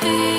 be